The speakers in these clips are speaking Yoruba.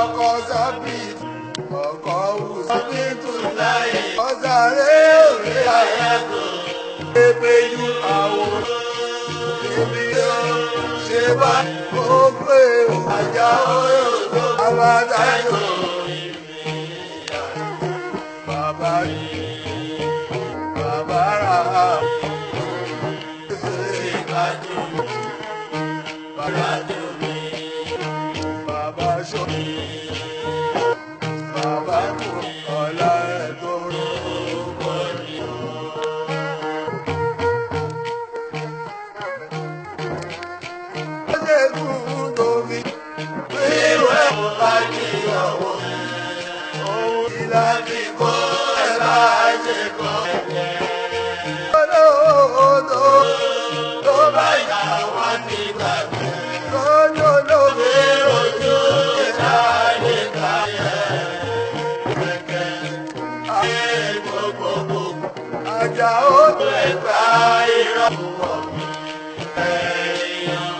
ọkọ̀ sábì ọkọ̀ wù sábì tùláyé ọ̀sàrẹ́ òní àyàtọ̀ ẹgbẹ́jú àwọn ibi tó ṣe bá ó pé àjà òyòdó aládájọ́ bàbá yìí bàbá rà á ṣe ìbàdàn bàbá dùn mí bàbá ṣọ́ mi. tó ẹgbàá irọ́ ìwọ̀n mi ẹ̀yàn.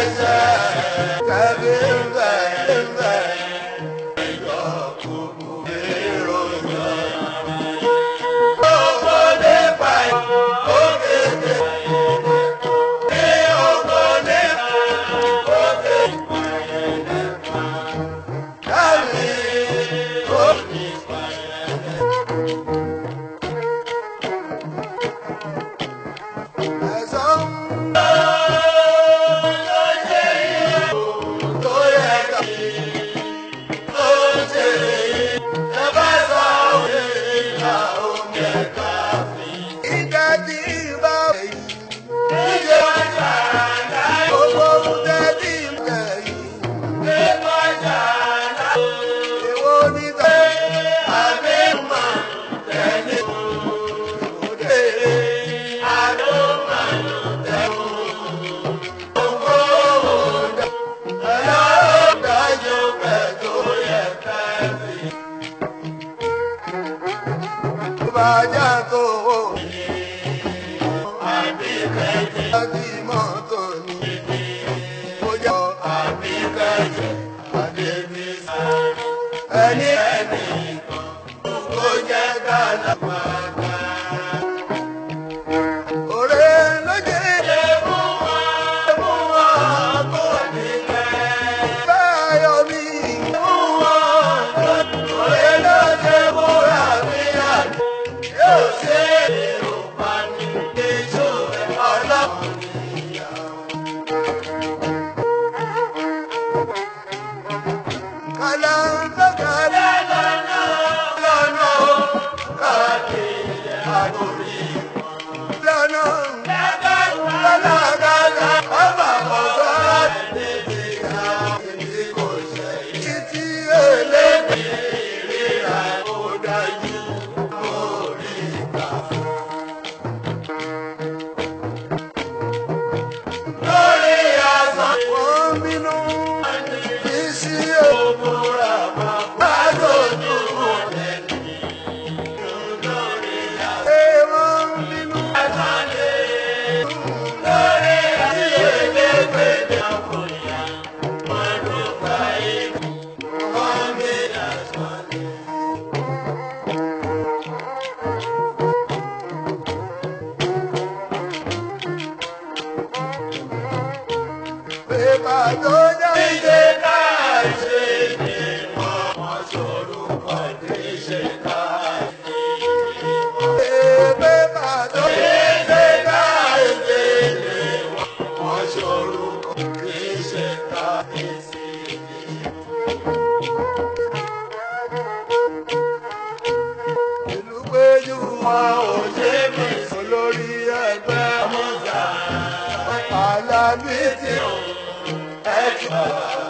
Kaiser. Yeah. على بيتي أكبر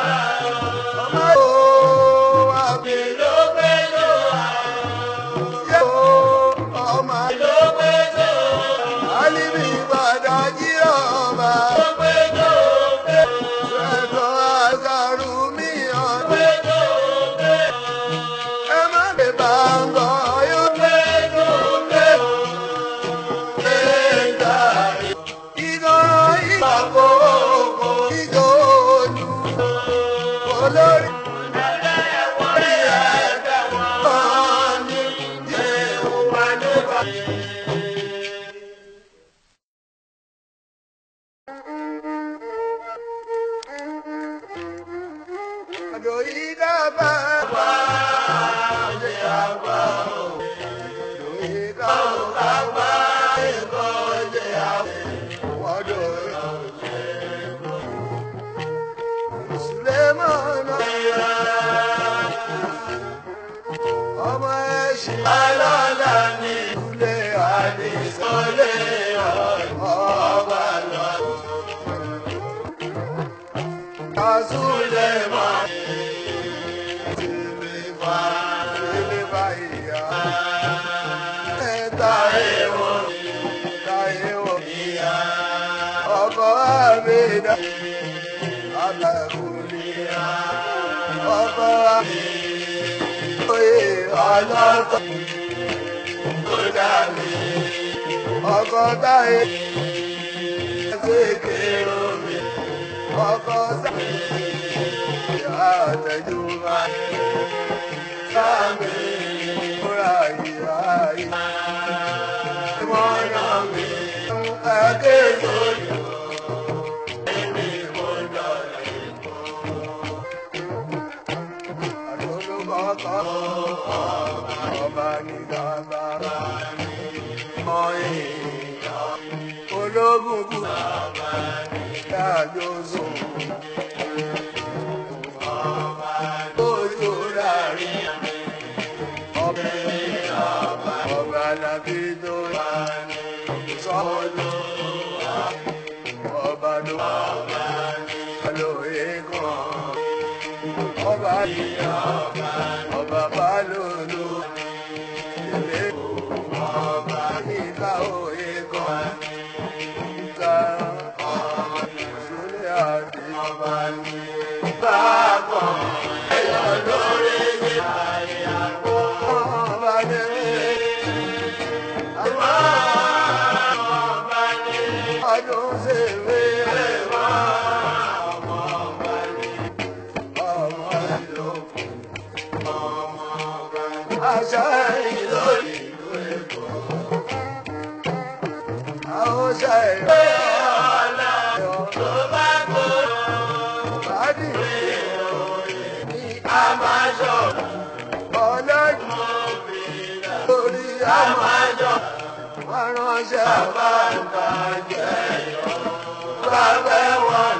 ọlọ́kọ̀ tó dàbí ọkọ̀ táyé kéèké omi ọkọ̀ sáyé àtẹ̀jú máa sáàmì lógún ìyá lóso. ọba ọba ọba ọba. ṣàbàǹkà jẹ́ yọ̀ bàbá wọn.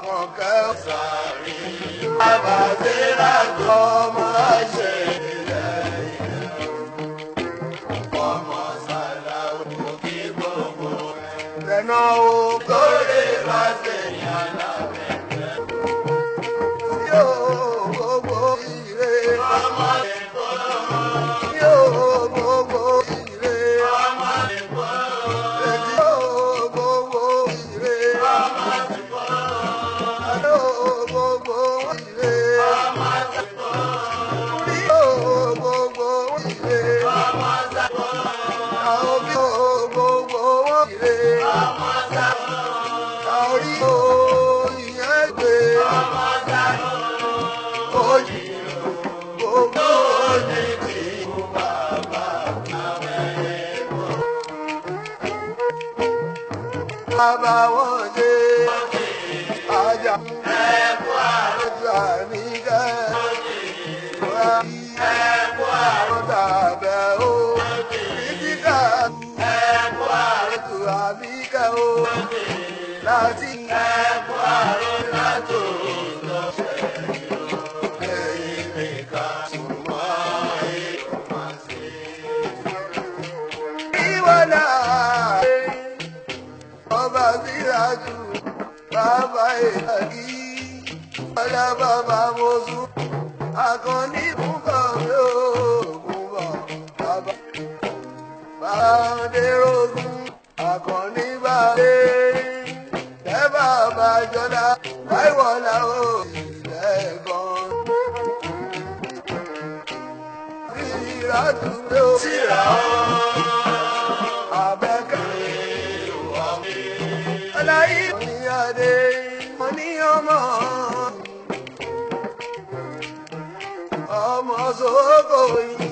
kọ̀ọ̀kẹ́ sàrí. bàbá síra tó máa ṣe ilẹ̀ ilẹ̀ ọmọ sàlà òkú kí gbogbo ẹ̀. tẹ̀nà o. torí bá ṣe yàn lábẹ́. Baba. Oh, ọlọ́ba bá mo sùn àkànní kún bọ̀ mí ò kún bọ̀ bàbá bàdérógún àkànní bá dé tẹ́bà o jọdá báyìí la ó ìlẹ́gàn. Síra dùgbò síra ọ́. Money, oh, Oh boy.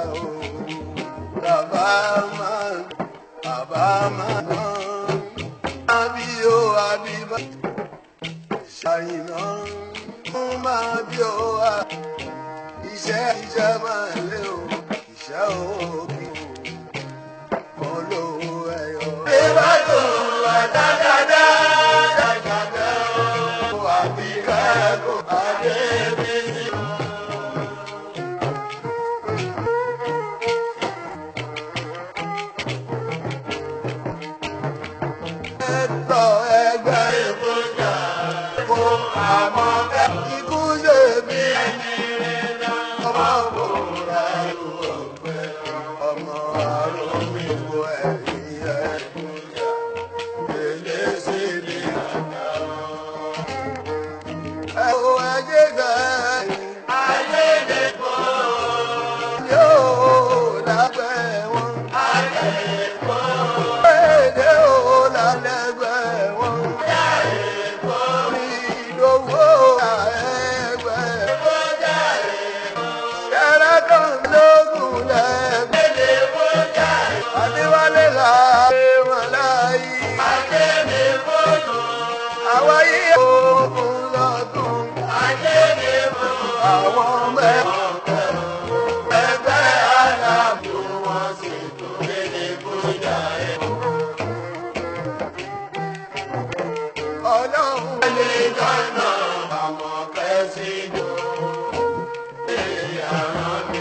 ọlọ́run. ẹni kan náà àwọn kẹ́sì ló ń ṣe àrán mi.